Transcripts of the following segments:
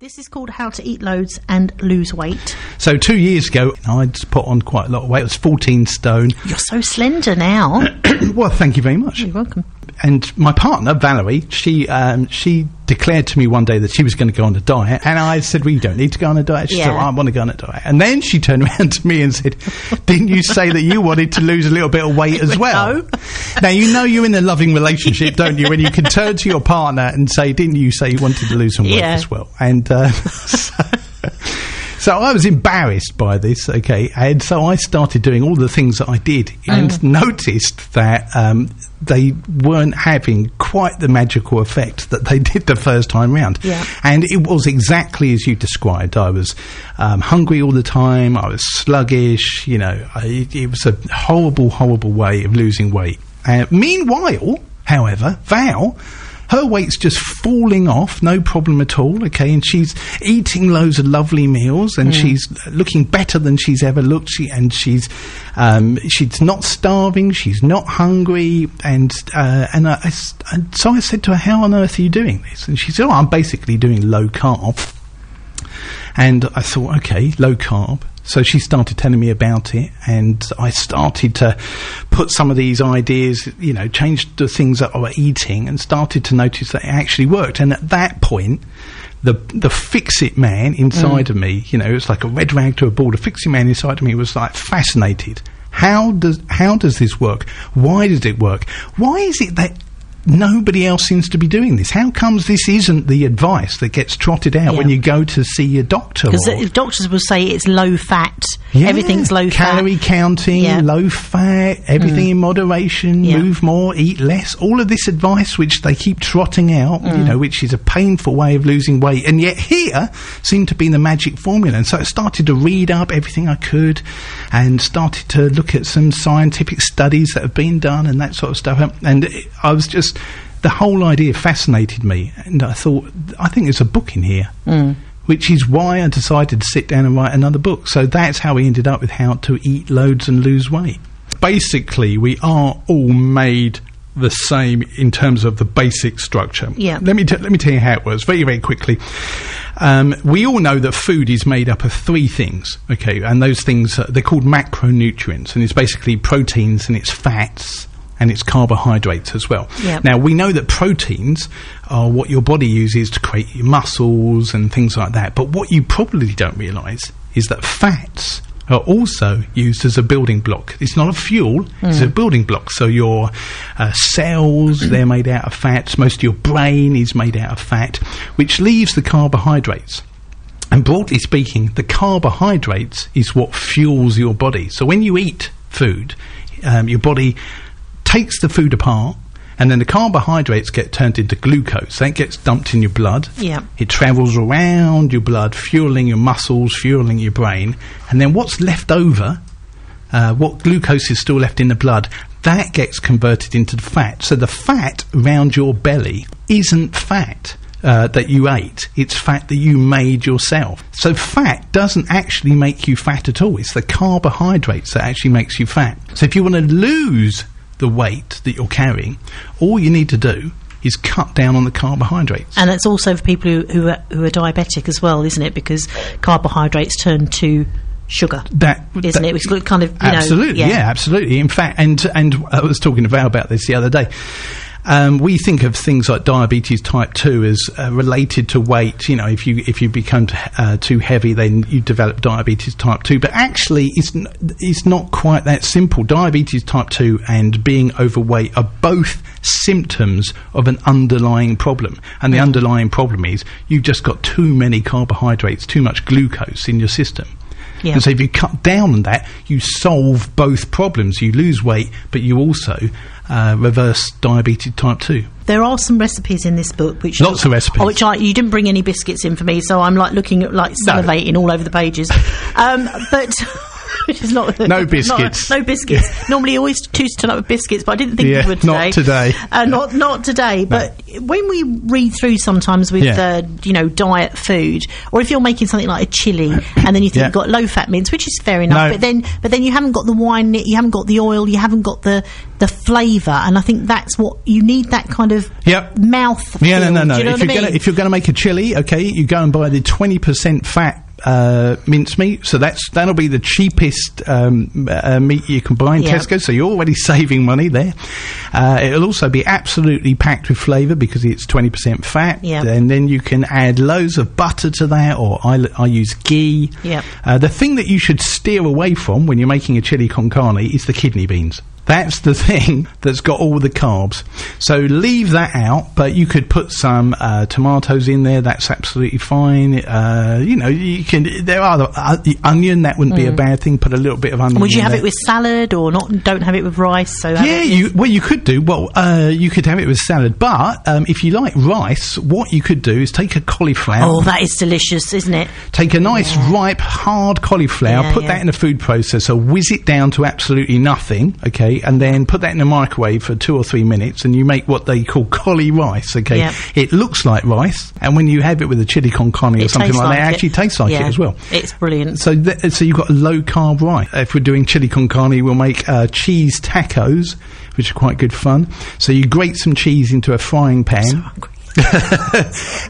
This is called How to Eat Loads and Lose Weight. So two years ago, I'd put on quite a lot of weight. It was 14 stone. You're so slender now. well, thank you very much. You're welcome. And my partner, Valerie, she um, she declared to me one day that she was going to go on a diet. And I said, well, you don't need to go on a diet. She said, Yeah. well, I want to go on a diet. And then she turned around to me and said, didn't you say that you wanted to lose a little bit of weight as well? No. now, you know you're in a loving relationship, don't you? When you can turn to your partner and say, didn't you say you wanted to lose some weight Yeah. as well? And uh, so, so I was embarrassed by this, okay, and so I started doing all the things that I did and Mm. noticed that um, they weren't having quite the magical effect that they did the first time round. Yeah. And it was exactly as you described. I was um, hungry all the time, I was sluggish, you know, I, it, was a horrible, horrible way of losing weight. Uh, meanwhile, however, Val her weight's just falling off, no problem at all, okay? And she's eating loads of lovely meals and she's looking better than she's ever looked. She, and she's, um, she's not starving, she's not hungry. And, uh, and, I, I and so I said to her, How on earth are you doing this? And she said, Oh, I'm basically doing low carb. And I thought, okay, low carb. So she started telling me about it, and I started to put some of these ideas, you know, change the things that I was eating, and started to notice that it actually worked. And at that point, the the fix it man inside mm. of me, you know, it was like a red rag to a bull. The fix it man inside of me was like fascinated. How does how does this work? Why does it work? Why is it that nobody else seems to be doing this? How comes this isn't the advice that gets trotted out when you go to see your doctor? Because doctors will say it's low fat. Yeah, Everything's low calorie fat. counting, Yeah. Mm. low fat, everything in moderation, Yeah. move more, eat less. All of this advice, which they keep trotting out, Mm. you know, which is a painful way of losing weight, and yet here seemed to be the magic formula. And so I started to read up everything I could, and started to look at some scientific studies that have been done and that sort of stuff. And I was just. The whole idea fascinated me, and I thought, I think there's a book in here which is why I decided to sit down and write another book. So that's how we ended up with how to eat loads and lose weight. Basically, we are all made the same in terms of the basic structure. Yeah. Let me t- let me tell you how it works very very quickly. Um, we all know that food is made up of three things, okay, and those things uh, they're called macronutrients, and it's basically proteins and it's fats and it's carbohydrates as well. Yep. Now we know that proteins are what your body uses to create your muscles and things like that. But what you probably don't realise is that fats are also used as a building block. It's not a fuel; it's a building block. So your uh, cells they're made out of fats. Most of your brain is made out of fat, which leaves the carbohydrates. And broadly speaking, the carbohydrates is what fuels your body. So when you eat food, um, your body takes the food apart, and then the carbohydrates get turned into glucose. That gets dumped in your blood. Yeah. It travels around your blood, fueling your muscles, fueling your brain. And then what's left over, uh, what glucose is still left in the blood, that gets converted into the fat. So the fat around your belly isn't fat. Uh, that you ate, it's fat that you made yourself. So fat doesn't actually make you fat at all. It's the carbohydrates that actually makes you fat. So if you want to lose the weight that you're carrying, all you need to do is cut down on the carbohydrates. And that's also for people who, who, are, who are diabetic as well, isn't it? Because carbohydrates turn to sugar. that Isn't that- it? It's kind of, you know, absolutely, yeah. yeah. absolutely. In fact, and and I was talking to Val about this the other day. Um, we think of things like diabetes type two as uh, related to weight. You know, if you if you become t- uh, too heavy, then you develop diabetes type two. But actually, it's n- it's not quite that simple. Diabetes type two and being overweight are both symptoms of an underlying problem, and the underlying problem is you've just got too many carbohydrates, too much glucose in your system. Yeah. And so if you cut down on that, you solve both problems. You lose weight, but you also uh, reverse diabetes type 2. There are some recipes in this book which Lots of recipes. Oh, which I you didn't bring any biscuits in for me, so I'm like looking at like salivating all over the pages. um, but which is not No not- biscuits. no biscuits. Normally, you always choose to turn up with biscuits, but I didn't think Yeah, you would today. not today. Uh, not not today. But when we read through sometimes with Yeah. uh, you know diet food, or if you're making something like a chili, and then you think Yeah. you've got low fat mince, which is fair enough. No. But then but then you haven't got the wine, you haven't got the oil, you haven't got the the flavour, and I think that's what you need. That kind of Yep. mouth. Yeah, no, feel. no, no. Do you know if you're I mean? gonna if you're gonna make a chili, okay, you go and buy the twenty percent fat uh, mincemeat. So that's that'll be the cheapest um, uh, meat you can buy in Yeah. Tesco. So you're already saving money there. Uh, it'll also be absolutely packed with flavour because it's twenty percent fat. Yeah. And then you can add loads of butter to that, or I, I use ghee. Yep. Uh, the thing that you should steer away from when you're making a chili con carne is the kidney beans. That's the thing that's got all the carbs. So leave that out, but you could put some uh, tomatoes in there. That's absolutely fine. Uh, you know, you can. There are the, uh, the onion. That wouldn't be a bad thing. Put a little bit of onion. Mm. Would you have there. it with salad or not? Don't have it with rice. So Yeah, you well, you could do. Well, uh, you could have it with salad, but um, if you like rice, what you could do is take a cauliflower. Oh, that is delicious, isn't it? Take a nice ripe, hard cauliflower, Yeah, put yeah. that in a food processor, whiz it down to absolutely nothing, okay, and then put that in the microwave for two or three minutes, and you make what they call cauli rice, okay. It looks like rice, and when you have it with a chili con carne or something tastes like, that, it it. actually tastes like Yeah, it as well. It's brilliant. So, th- so you've got a low carb rice. If we're doing chili con carne, we'll make uh, cheese tacos, which are quite good fun. So you grate some cheese into a frying pan.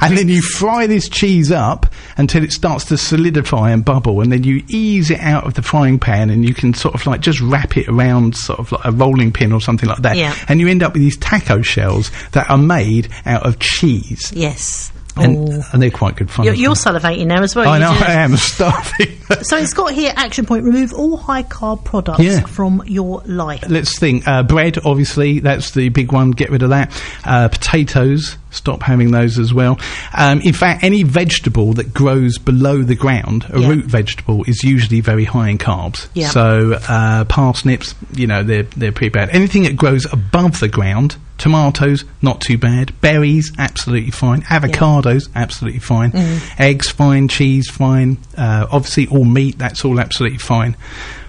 and then you fry this cheese up until it starts to solidify and bubble, and then you ease it out of the frying pan, and you can sort of like just wrap it around sort of like a rolling pin or something like that, Yeah. and you end up with these taco shells that are made out of cheese, Yes. And, Oh. and they're quite good fun. You're, you're salivating now as well. I You know do- I am starving. So it's got here action point remove all high carb products Yeah. from your life. Let's think. Uh, bread, obviously, that's the big one. Get rid of that. Uh, potatoes, stop having those as well. Um, in fact, any vegetable that grows below the ground, a Yeah. root vegetable, is usually very high in carbs. Yeah. So uh, parsnips, you know, they're they're pretty bad. Anything that grows above the ground. Tomatoes, not too bad. Berries, absolutely fine. Avocados, absolutely fine. Mm. Eggs, fine. Cheese, fine. Uh, obviously, all meat, that's all absolutely fine.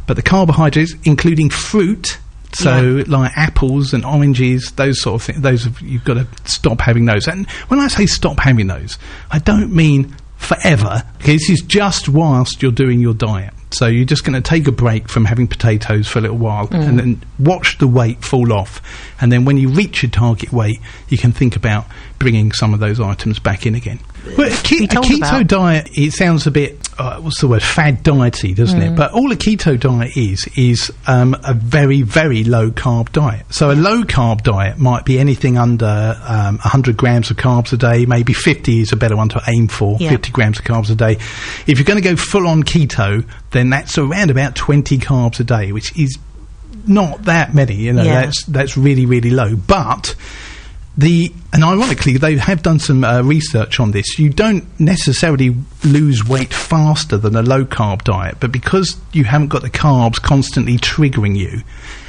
But the carbohydrates, including fruit, so like apples and oranges, those sort of things, those have, you've got to stop having those. And when I say stop having those, I don't mean forever. Okay, this is just whilst you're doing your diet. So you're just going to take a break from having potatoes for a little while, and then watch the weight fall off. And then when you reach your target weight, you can think about bringing some of those items back in again. Well, a, ke- a keto about. diet, it sounds a bit, uh, what's the word, fad diety, doesn't Mm. it? But all a keto diet is, is um, a very, very low carb diet. So a low carb diet might be anything under um, 100 grams of carbs a day, maybe 50 is a better one to aim for, Yeah. 50 grams of carbs a day. If you're going to go full on keto, then that's around about 20 carbs a day, which is not that many, you know, Yeah. that's, that's really, really low. But the and ironically they have done some uh, research on this. You don't necessarily lose weight faster than a low carb diet but because you haven't got the carbs constantly triggering you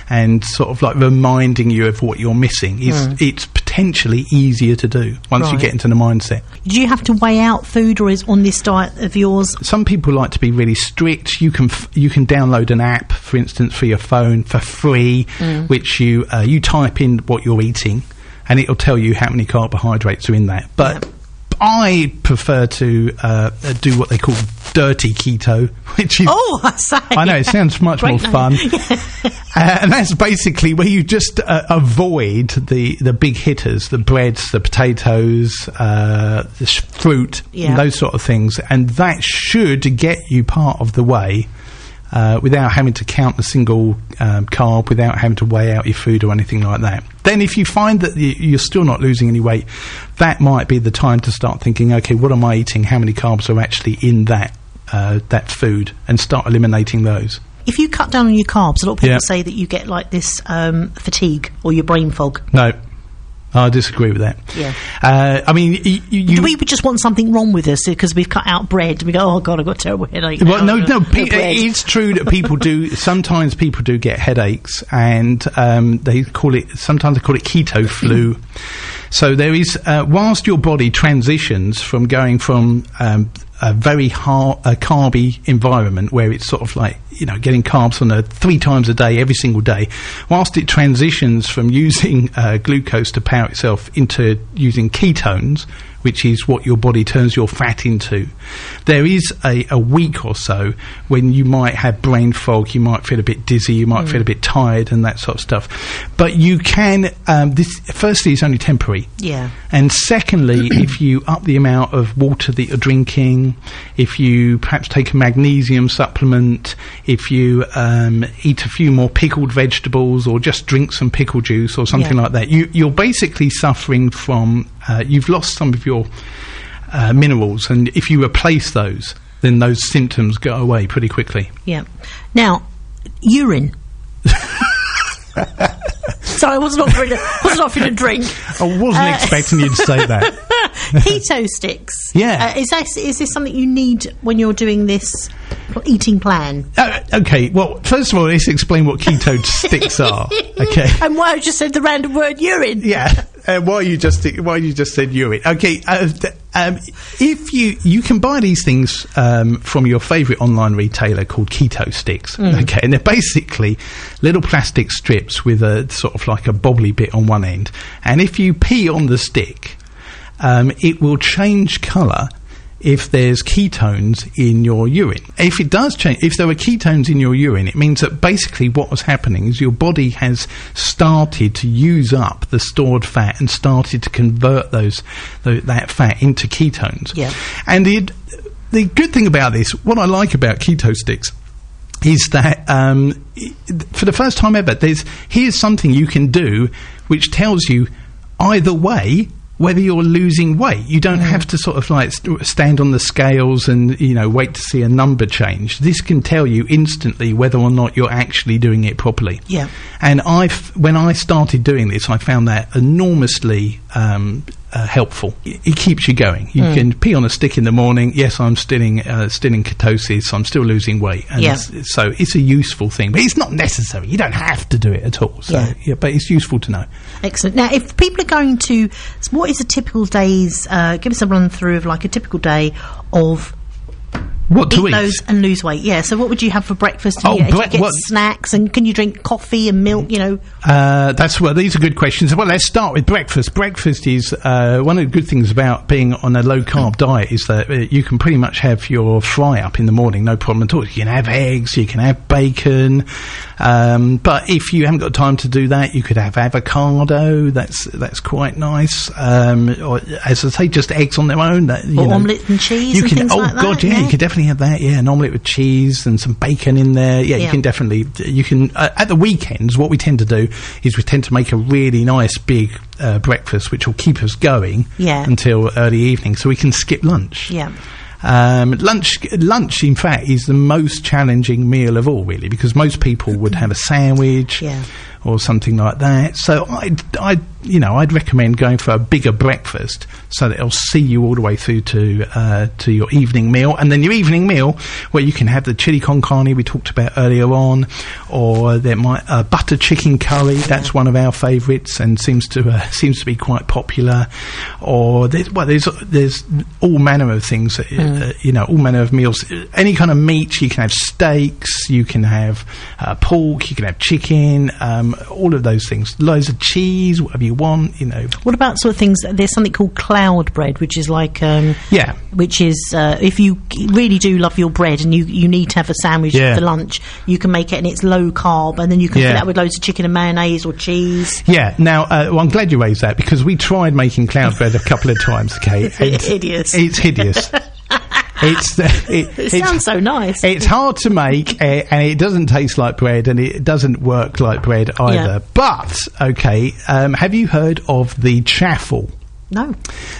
and sort of like reminding you of what you're missing it's, it's potentially easier to do once you get into the mindset. Do you have to weigh out food, or is on this diet of yours? some people like to be really strict. You can f- you can download an app, for instance, for your phone for free, which you uh, you type in what you're eating, and it'll tell you how many carbohydrates are in that. But. I prefer to uh, uh, do what they call dirty keto, which is Oh, I say. I know it sounds much more fun, uh, and that's basically where you just uh, avoid the the big hitters, the breads, the potatoes, uh, the fruit, Yeah. those sort of things, and that should get you part of the way. Uh, without having to count a single um, carb, without having to weigh out your food or anything like that. Then, if you find that you're still not losing any weight, that might be the time to start thinking, okay, what am I eating? How many carbs are actually in that uh, that food, and start eliminating those. If you cut down on your carbs, a lot of people Yeah. say that you get like this um, fatigue or your brain fog. No, I disagree with that. Yeah. Uh, I mean, y- y- you. Do we just want something wrong with us because we've cut out bread? We go, oh god, I've got a terrible headache. well, now. no, no. Pe- it's true that people do. Sometimes people do get headaches, and um, they call it. Sometimes they call it keto flu. So there is, uh, whilst your body transitions from going from um, a very hard, a carby environment where it's sort of like you know getting carbs on a three times a day every single day, whilst it transitions from using uh, glucose to power itself into using ketones, which is what your body turns your fat into. There is a, a week or so when you might have brain fog, you might feel a bit dizzy, you might feel a bit tired, and that sort of stuff. But you can. Um, this firstly, it's only temporary. Yeah. And secondly, if you up the amount of water that you're drinking, if you perhaps take a magnesium supplement, if you um, eat a few more pickled vegetables or just drink some pickle juice or something Yeah. like that, you, you're basically suffering from, uh, you've lost some of your uh, minerals. And if you replace those, then those symptoms go away pretty quickly. Yeah. Now, urine. Sorry, I wasn't offering. A, wasn't offering a drink. I wasn't Uh, expecting you to say that. Keto sticks. Yeah. Uh, is this is this something you need when you're doing this eating plan? Uh, okay, well, first of all, let's explain what keto sticks are. Okay. And why I just said the random word urine. Yeah. Uh, why you just why you just said urine? Okay. Uh, th- um, if you you can buy these things um, from your favourite online retailer called Keto Sticks. Okay, and they're basically little plastic strips with a sort of like a bobbly bit on one end, and if you pee on the stick, um, it will change colour if there's ketones in your urine. If it does change, if there are ketones in your urine, it means that basically what was happening is your body has started to use up the stored fat and started to convert those tho- that fat into ketones. Yeah. And the the good thing about this, what I like about keto sticks is that um, for the first time ever, there's here's something you can do which tells you either way whether you're losing weight. You don't have to sort of like st- stand on the scales and you know wait to see a number change. This can tell you instantly whether or not you're actually doing it properly. Yeah. And I, when I started doing this, I found that enormously um, uh, helpful. It, it keeps you going. You Hmm. can pee on a stick in the morning. Yes, I'm still in, uh, still in ketosis. I'm still losing weight. And Yeah. s- so it's a useful thing, but it's not necessary. You don't have to do it at all. So, Yeah. yeah, but it's useful to know. Excellent. Now, if people are going to, so what is a typical day's? Uh, give us a run through of like a typical day of What to eat those and lose weight. Yeah. So, what would you have for breakfast? Oh, you, do you bre- get what- snacks and can you drink coffee and milk? You know. Uh, that's well. These are good questions. Well, let's start with breakfast. Breakfast is uh, one of the good things about being on a low carb diet is that uh, you can pretty much have your fry up in the morning, no problem at all. You can have eggs, you can have bacon, um, but if you haven't got time to do that, you could have avocado. That's that's quite nice. Um, or as I say, just eggs on their own. That, Or omelette and cheese You and can. oh like God, that, yeah, yeah? you could definitely have that. Yeah, an omelette with cheese and some bacon in there. Yeah, you can definitely you can uh, at the weekends what we tend to do is we tend to make a really nice big uh, breakfast which will keep us going Yeah. until early evening so we can skip lunch Yeah. um, lunch lunch in fact is the most challenging meal of all really because most people would have a sandwich Yeah. Or something like that. So I I you know I'd recommend going for a bigger breakfast so that it'll see you all the way through to uh, to your evening meal. And then your evening meal where you can have the chili con carne we talked about earlier on or there might uh, butter chicken curry. That's one of our favourites and seems to uh, seems to be quite popular. Or there's, well there's there's all manner of things that, uh, you know all manner of meals. Any kind of meat you can have steaks you can have uh, pork you can have chicken um, all of those things loads of cheese whatever you want you know What about sort of things? There's something called cloud bread, which is like, um, Yeah. which is uh, if you really do love your bread and you, you need to have a sandwich Yeah. for lunch, you can make it and it's low carb, and then you can Yeah. fill that with loads of chicken and mayonnaise or cheese. Yeah. Now, uh, well, I'm glad you raised that because we tried making cloud bread a couple of times. Okay, Is it hideous? It's hideous. it's it, It it's- sounds so nice. It's hard to make, uh, and it doesn't taste like bread, and it doesn't work like bread either. Yeah. But okay, um, have you heard of the chaffle? No.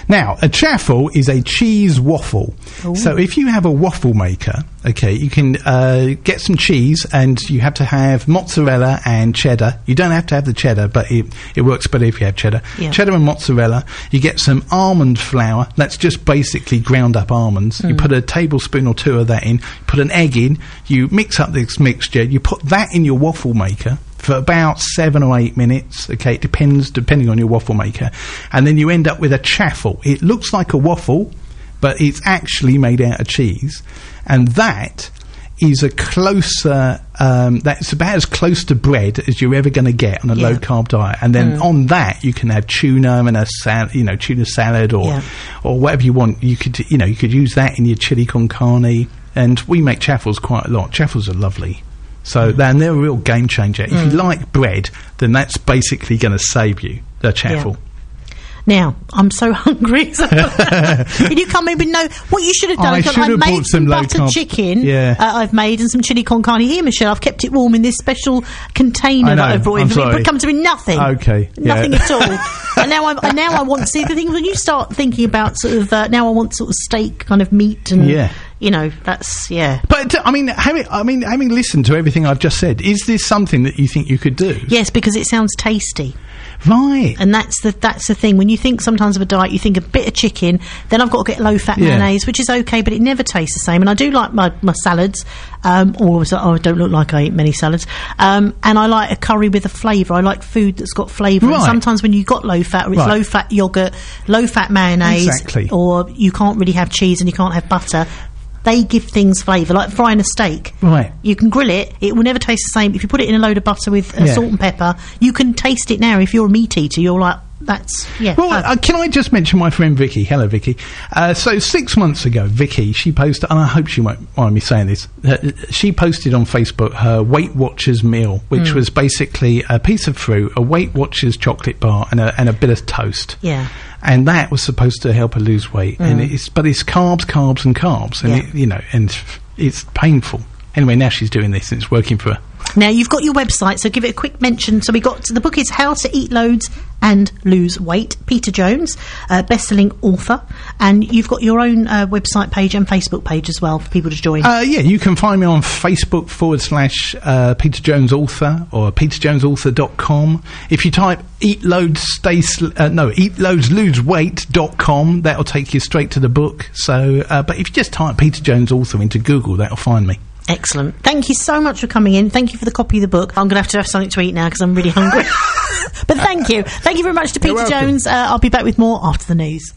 Now, a chaffle is a cheese waffle. So if you have a waffle maker, okay, you can uh, get some cheese and you have to have mozzarella and cheddar. You don't have to have the cheddar, but it, it works better if you have cheddar. Yeah. Cheddar and mozzarella. You get some almond flour. That's just basically ground up almonds. You put a tablespoon or two of that in, put an egg in, you mix up this mixture, you put that in your waffle maker for about seven or eight minutes. Okay, it depends depending on your waffle maker, and then you end up with a chaffle. It looks like a waffle, but it's actually made out of cheese, and that is a closer. Um, that's about as close to bread as you're ever going to get on a Yeah. low carb diet, and then on that you can have tuna and a sal- you know, tuna salad or Yeah. or whatever you want. You could you know you could use that in your chili con carne, and we make chaffles quite a lot. Chaffles are lovely. So then they're a real game changer. If you like bread, then that's basically going to save you the chaffle. Now I'm so hungry. So Can you come in with no? What you should have done? I should I've have made some buttered carb- chicken. Yeah. uh, I've made and some chili con carne here, Michelle. I've kept it warm in this special container I know, that I've brought in I'm for me. But sorry. it comes to me nothing. Okay, yeah. nothing at all. and now I and now I want to see the thing when you start thinking about sort of uh, now I want sort of steak kind of meat and Yeah. You know that's yeah. But uh, I mean, having I mean, having listened to everything I've just said, is this something that you think you could do? Yes, because it sounds tasty. Right. And that's the that's the thing. When you think sometimes of a diet, you think a bit of chicken. Then I've got to get low fat Yeah. mayonnaise, which is okay, but it never tastes the same. And I do like my, my salads. Um, or oh, I don't look like I eat many salads. Um, and I like a curry with a flavour. I like food that's got flavour. And sometimes when you've got low fat, or it's Right. low fat yogurt, low fat mayonnaise, Exactly. or you can't really have cheese and you can't have butter. They give things flavour, like frying a steak. Right. You can grill it; it will never taste the same. If you put it in a load of butter with uh, Yeah. salt and pepper, you can taste it now. If you're a meat eater, you're like, "That's yeah." Well, uh, can I just mention my friend Vicky? Hello, Vicky. Uh, so six months ago, Vicky, she posted, and I hope she won't mind me saying this. Uh, she posted on Facebook her Weight Watchers meal, which Hmm. was basically a piece of fruit, a Weight Watchers chocolate bar, and a, and a bit of toast. Yeah. And that was supposed to help her lose weight, and mm. it's but it's carbs, carbs, and carbs, and. Yeah. it, you know, and it's painful. Anyway, now she's doing this, and it's working for her. Now you've got your website, so give it a quick mention. So we got the book is How to Eat Loads and Lose Weight. Peter Jones, uh, best-selling author, and you've got your own uh, website page and Facebook page as well for people to join. Uh, yeah, you can find me on Facebook forward slash uh, Peter Jones Author or peterjonesauthor.com. If you type eat loads, stay sl- uh, no, eat loads, lose weight.com, that'll take you straight to the book. So, uh, but if you just type Peter Jones Author into Google, that'll find me. Excellent. Thank you so much for coming in. Thank you for the copy of the book. I'm going to have to have something to eat now because I'm really hungry. but thank you. Thank you very much to Peter. Jones. Uh, I'll be back with more after the news.